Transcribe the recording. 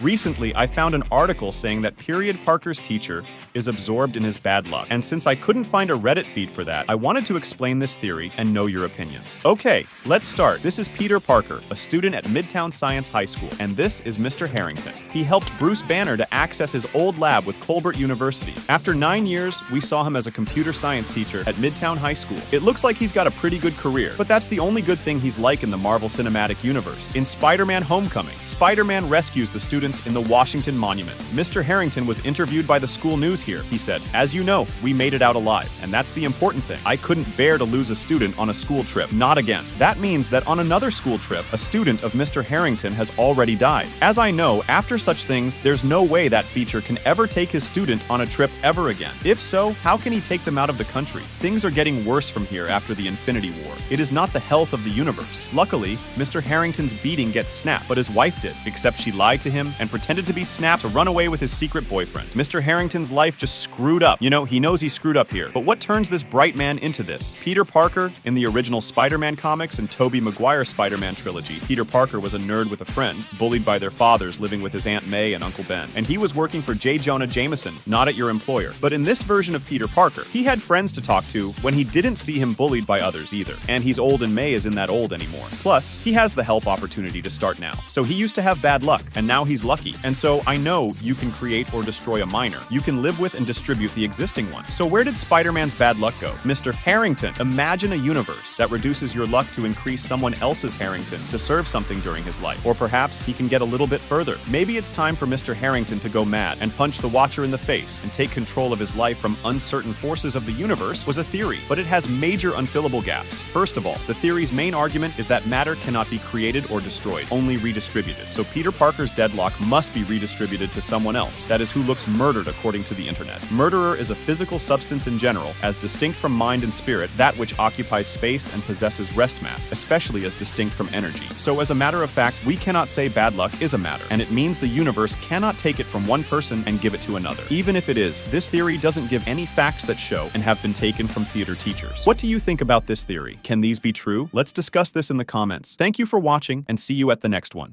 Recently, I found an article saying that Peter Parker's teacher is absorbed in his bad luck, and since I couldn't find a Reddit feed for that, I wanted to explain this theory and know your opinions. Okay, let's start. This is Peter Parker, a student at Midtown Science High School, and this is Mr. Harrington. He helped Bruce Banner to access his old lab with Culver University. After nine years, we saw him as a computer science teacher at Midtown High School. It looks like he's got a pretty good career, but that's the only good thing he's like in the Marvel Cinematic Universe. In Spider-Man Homecoming, Spider-Man rescues the students in the Washington Monument. Mr. Harrington was interviewed by the school news here. He said, As you know, we made it out alive, and that's the important thing. I couldn't bear to lose a student on a school trip. Not again. That means that on another school trip, a student of Mr. Harrington has already died. As I know, after such things, there's no way that feature can ever take his student on a trip ever again. If so, how can he take them out of the country? Things are getting worse from here after the Infinity War. It is not the health of the universe. Luckily, Mr. Harrington's beating gets snapped, but his wife did, except she lied to him and pretended to be snapped to run away with his secret boyfriend. Mr. Harrington's life just screwed up. You know, he knows he screwed up here. But what turns this bright man into this? Peter Parker, in the original Spider-Man comics and Tobey Maguire Spider-Man trilogy, Peter Parker was a nerd with a friend, bullied by their fathers living with his Aunt May and Uncle Ben. And he was working for J. Jonah Jameson, not at your employer. But in this version of Peter Parker, he had friends to talk to when he didn't see him bullied by others either. And he's old and May isn't that old anymore. Plus, he has the help opportunity to start now. So he used to have bad luck, and now he's lucky. And so I know you can create or destroy a miner. You can live with and distribute the existing one. So where did Spider-Man's bad luck go? Mr. Harrington, imagine a universe that reduces your luck to increase someone else's Harrington to serve something during his life. Or perhaps he can get a little bit further. Maybe it's time for Mr. Harrington to go mad and punch the Watcher in the face and take control of his life from uncertain forces of the universe was a theory, but it has major unfillable gaps. First of all, the theory's main argument is that matter cannot be created or destroyed, only redistributed. So Peter Parker's deadlock must be redistributed to someone else, that is, who looks murdered according to the internet. Murderer is a physical substance in general, as distinct from mind and spirit, that which occupies space and possesses rest mass, especially as distinct from energy. So, as a matter of fact, we cannot say bad luck is a matter, and it means the universe cannot take it from one person and give it to another. Even if it is, this theory doesn't give any facts that show and have been taken from theater teachers. What do you think about this theory? Can these be true? Let's discuss this in the comments. Thank you for watching, and see you at the next one.